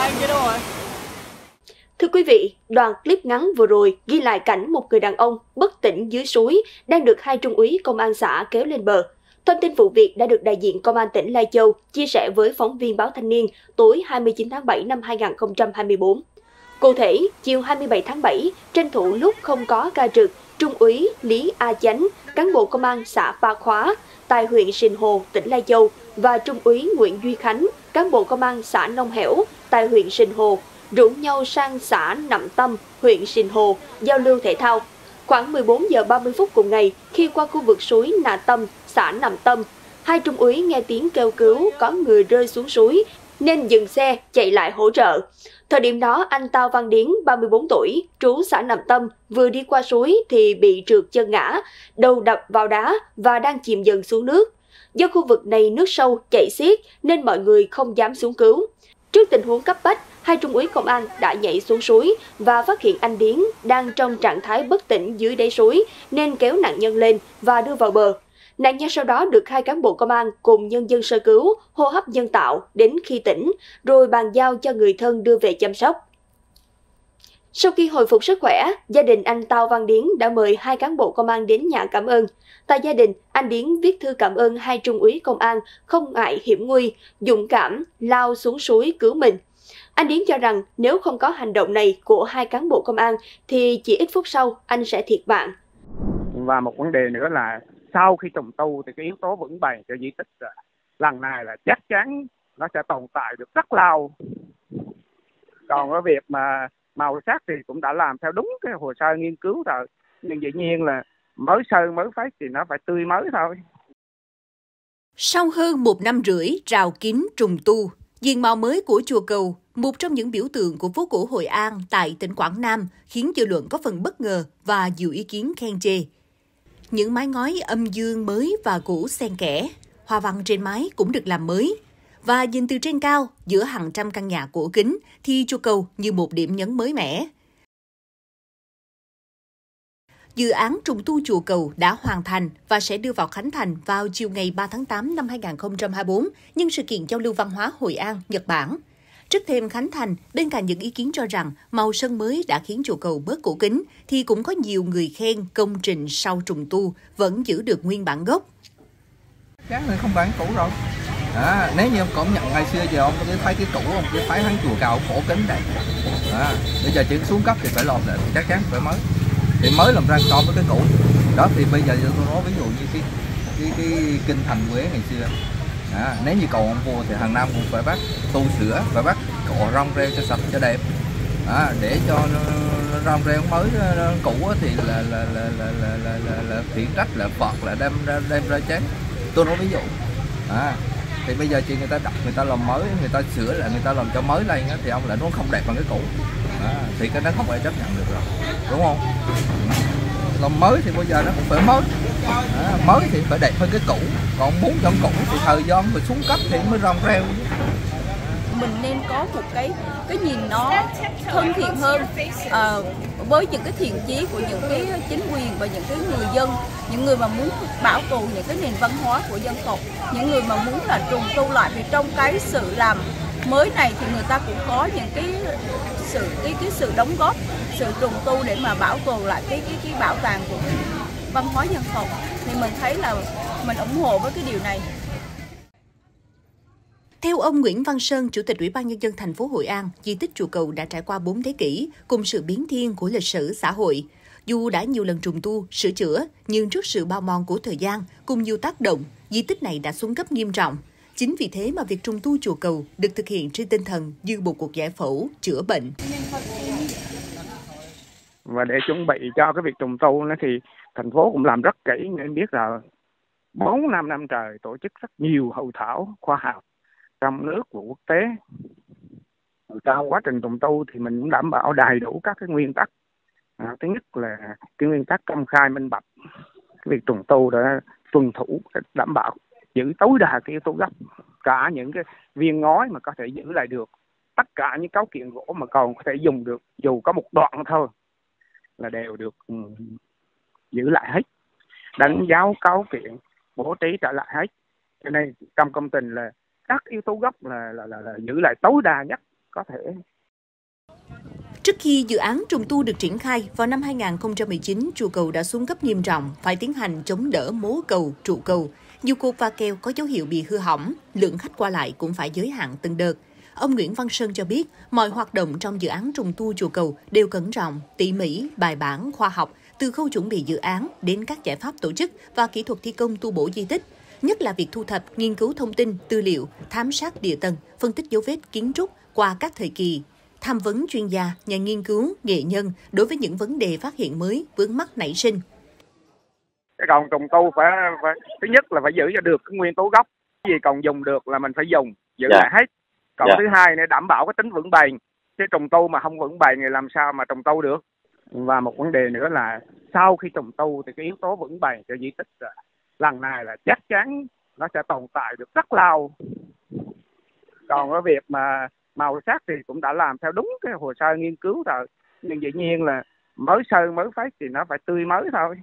hai kia đâu rồi Thưa quý vị, đoạn clip ngắn vừa rồi ghi lại cảnh một người đàn ông bất tỉnh dưới suối đang được hai trung úy công an xã kéo lên bờ. Thông tin vụ việc đã được đại diện Công an tỉnh Lai Châu chia sẻ với phóng viên báo Thanh niên tối 29 tháng 7 năm 2024. Cụ thể, chiều 27 tháng 7, tranh thủ lúc không có ca trực, Trung úy Lý A Chánh, cán bộ công an xã Ba Khóa, tại huyện Sìn Hồ, tỉnh Lai Châu và Trung úy Nguyễn Duy Khánh, cán bộ công an xã Nông Hẻo, tại huyện Sìn Hồ, rủ nhau sang xã Nậm Tâm, huyện Sìn Hồ, giao lưu thể thao. Khoảng 14 giờ 30 phút cùng ngày, khi qua khu vực suối Nà Tâm, xã Nậm Tâm, hai trung úy nghe tiếng kêu cứu có người rơi xuống suối nên dừng xe chạy lại hỗ trợ. Thời điểm đó, anh Tao Văn Điến, 34 tuổi, trú xã Nằm Tâm, vừa đi qua suối thì bị trượt chân ngã, đầu đập vào đá và đang chìm dần xuống nước. Do khu vực này nước sâu, chảy xiết nên mọi người không dám xuống cứu. Trước tình huống cấp bách, hai trung úy công an đã nhảy xuống suối và phát hiện anh Điến đang trong trạng thái bất tỉnh dưới đáy suối nên kéo nạn nhân lên và đưa vào bờ. Nạn nhân sau đó được hai cán bộ công an cùng nhân dân sơ cứu, hô hấp nhân tạo đến khi tỉnh, rồi bàn giao cho người thân đưa về chăm sóc. Sau khi hồi phục sức khỏe, gia đình anh Tao Văn Điến đã mời hai cán bộ công an đến nhà cảm ơn. Tại gia đình, anh Điến viết thư cảm ơn hai trung úy công an không ngại hiểm nguy, dũng cảm, lao xuống suối cứu mình. Anh Điến cho rằng nếu không có hành động này của hai cán bộ công an thì chỉ ít phút sau anh sẽ thiệt mạng. Và một vấn đề nữa là sau khi trùng tu thì cái yếu tố vững bền cho di tích lần này là chắc chắn nó sẽ tồn tại được rất lâu. Còn cái việc mà màu sắc thì cũng đã làm theo đúng cái hồ sơ nghiên cứu rồi. Nhưng dĩ nhiên là mới sơn mới phát thì nó phải tươi mới thôi. Sau hơn một năm rưỡi rào kín trùng tu, diện mạo mới của chùa cầu, một trong những biểu tượng của phố cổ Hội An tại tỉnh Quảng Nam, khiến dư luận có phần bất ngờ và nhiều ý kiến khen chê. Những mái ngói âm dương mới và cũ xen kẽ, hoa văn trên mái cũng được làm mới. Và nhìn từ trên cao, giữa hàng trăm căn nhà cổ kính, thì chùa cầu như một điểm nhấn mới mẻ. Dự án trùng tu chùa cầu đã hoàn thành và sẽ đưa vào khánh thành vào chiều ngày 3 tháng 8 năm 2024 nhân sự kiện giao lưu văn hóa Hội An, Nhật Bản. Trước thêm khánh thành, bên cạnh những ý kiến cho rằng màu sơn mới đã khiến chùa cầu bớt cổ kính, thì cũng có nhiều người khen công trình sau trùng tu vẫn giữ được nguyên bản gốc. Chắc là không bản cũ rồi. À, nếu như ông công nhận ngày xưa giờ ông có thấy cái cũ ông cái thấy hắn chùa cầu cổ kính đây. À, bây giờ chuyển xuống cấp thì phải lột lại chắc chắn phải mới. Thì mới làm ra so với cái cũ đó thì bây giờ tôi nói ví dụ như cái cái, cái kinh thành huế ngày xưa. À, nếu như cầu ông vua thì hàng năm cũng phải bắt tu sửa phải bắt cọ rong rêu cho sạch cho đẹp. À, để cho nó, rong rêu mới cũ thì là là là là là là, là, là, là khiển trách là phật là đem ra đem ra chén. Tôi nói ví dụ. À, thì bây giờ chị người ta đặt người ta làm mới người ta sửa lại người ta làm cho mới lên thì ông lại nó không đẹp bằng cái cũ. À, thì cái đó không phải chấp nhận được rồi đúng không? Làm mới thì bây giờ nó cũng phải mới. À, mới thì phải đẹp hơn cái cũ. Còn muốn cho cũ thì thời gian mình xuống cấp thì mới rong reo. Mình nên có một cái cái nhìn nó thân thiện hơn. À, với những cái thiện chí của những cái chính quyền và những cái người dân, những người mà muốn bảo tồn những cái nền văn hóa của dân tộc, những người mà muốn là trùng tu lại vì trong cái sự làm mới này thì người ta cũng có những cái sự, cái cái sự đóng góp, sự trùng tu để mà bảo tồn lại cái cái cái bảo tàng của cái văn hóa dân tộc. Thì mình thấy là mình ủng hộ với cái điều này theo ông Nguyễn Văn Sơn, Chủ tịch Ủy ban Nhân dân thành phố Hội An, di tích chùa cầu đã trải qua 4 thế kỷ cùng sự biến thiên của lịch sử xã hội. Dù đã nhiều lần trùng tu, sửa chữa, nhưng trước sự bao mòn của thời gian cùng nhiều tác động, di tích này đã xuống cấp nghiêm trọng. Chính vì thế mà việc trùng tu chùa cầu được thực hiện trên tinh thần như một cuộc giải phẫu, chữa bệnh. Và để chuẩn bị cho cái việc trùng tu nó thì thành phố cũng làm rất kỹ nên biết là 4 năm năm trời tổ chức rất nhiều hội thảo khoa học trong nước và quốc tế. Trong quá trình trùng tu thì mình cũng đảm bảo đầy đủ các cái nguyên tắc. À, thứ nhất là cái nguyên tắc công khai minh bạch. Cái việc trùng tu đã tuân thủ đảm bảo giữ tối đa cái yếu tố gốc. Cả những cái viên ngói mà có thể giữ lại được tất cả những cấu kiện gỗ mà còn có thể dùng được dù có một đoạn thôi là đều được um, giữ lại hết. Đánh dấu cấu kiện bố trí trở lại hết. Cho nên trong công trình là các yếu tố gốc là là, là, là giữ lại tối đa nhất có thể Trước khi dự án trùng tu được triển khai, vào năm 2019, chùa cầu đã xuống cấp nghiêm trọng, phải tiến hành chống đỡ mố cầu, trụ cầu. Nhiều cột và keo có dấu hiệu bị hư hỏng, lượng khách qua lại cũng phải giới hạn từng đợt. Ông Nguyễn Văn Sơn cho biết, mọi hoạt động trong dự án trùng tu chùa cầu đều cẩn trọng, tỉ mỉ, bài bản, khoa học, từ khâu chuẩn bị dự án đến các giải pháp tổ chức và kỹ thuật thi công tu bổ di tích, nhất là việc thu thập, nghiên cứu thông tin, tư liệu, thám sát địa tầng, phân tích dấu vết kiến trúc qua các thời kỳ, tham vấn chuyên gia, nhà nghiên cứu, nghệ nhân đối với những vấn đề phát hiện mới, vướng mắc nảy sinh. cái còn trùng tu phải, phải thứ nhất là phải giữ cho được cái nguyên tố gốc cái gì còn dùng được là mình phải dùng giữ Dạ. lại hết còn Dạ. thứ hai nữa đảm bảo cái tính vững bền cái trùng tu mà không vững bền thì làm sao mà trùng tu được và một vấn đề nữa là sau khi trùng tu thì cái yếu tố vững bền cho di tích là lần này là chắc chắn nó sẽ tồn tại được rất lâu. Còn cái việc mà màu sắc thì cũng đã làm theo đúng cái hồ sơ nghiên cứu rồi. Nhưng dĩ nhiên là mới sơn mới phát thì nó phải tươi mới thôi.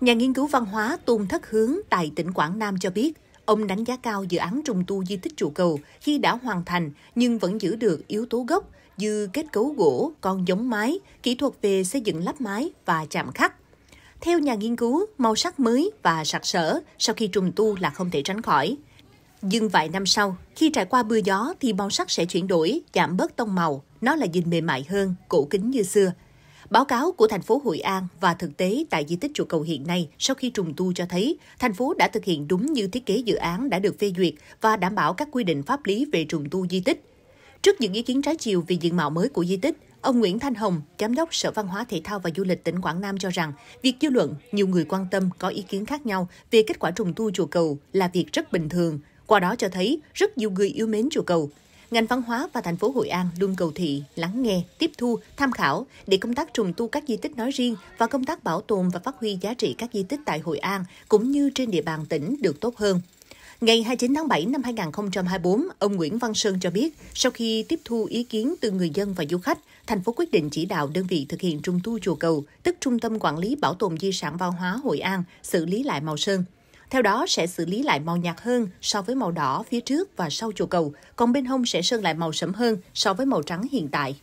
Nhà nghiên cứu văn hóa Tôn Thất Hướng tại tỉnh Quảng Nam cho biết, ông đánh giá cao dự án trùng tu di tích trụ cầu khi đã hoàn thành nhưng vẫn giữ được yếu tố gốc như kết cấu gỗ, con giống mái, kỹ thuật về xây dựng lắp mái và chạm khắc. Theo nhà nghiên cứu, màu sắc mới và sặc sỡ sau khi trùng tu là không thể tránh khỏi. Nhưng vài năm sau, khi trải qua mưa gió thì màu sắc sẽ chuyển đổi, giảm bớt tông màu, nó là nhìn mềm mại hơn, cổ kính như xưa. Báo cáo của thành phố Hội An và thực tế tại di tích chùa cầu hiện nay sau khi trùng tu cho thấy, thành phố đã thực hiện đúng như thiết kế dự án đã được phê duyệt và đảm bảo các quy định pháp lý về trùng tu di tích. Trước những ý kiến trái chiều về diện mạo mới của di tích, ông Nguyễn Thanh Hồng, Giám đốc Sở Văn hóa Thể thao và Du lịch tỉnh Quảng Nam cho rằng, việc dư luận, nhiều người quan tâm có ý kiến khác nhau về kết quả trùng tu chùa cầu là việc rất bình thường. Qua đó cho thấy rất nhiều người yêu mến chùa cầu. Ngành văn hóa và thành phố Hội An luôn cầu thị, lắng nghe, tiếp thu, tham khảo để công tác trùng tu các di tích nói riêng và công tác bảo tồn và phát huy giá trị các di tích tại Hội An cũng như trên địa bàn tỉnh được tốt hơn. Ngày 29 tháng 7 năm 2024, ông Nguyễn Văn Sơn cho biết, sau khi tiếp thu ý kiến từ người dân và du khách, thành phố quyết định chỉ đạo đơn vị thực hiện trùng tu chùa cầu, tức Trung tâm Quản lý Bảo tồn Di sản Văn hóa Hội An, xử lý lại màu sơn. Theo đó sẽ xử lý lại màu nhạt hơn so với màu đỏ phía trước và sau chùa cầu, còn bên hông sẽ sơn lại màu sẫm hơn so với màu trắng hiện tại.